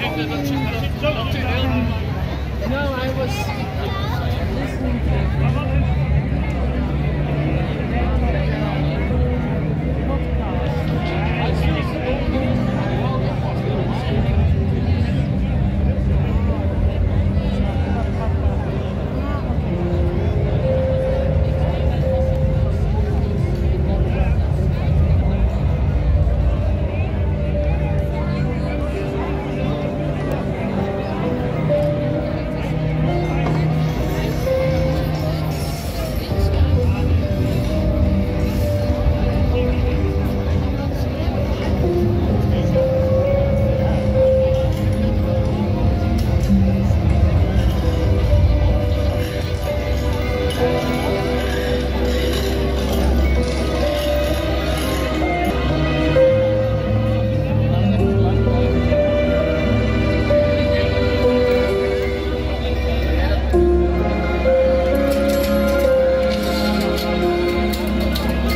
No, I was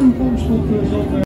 um ponto de cultura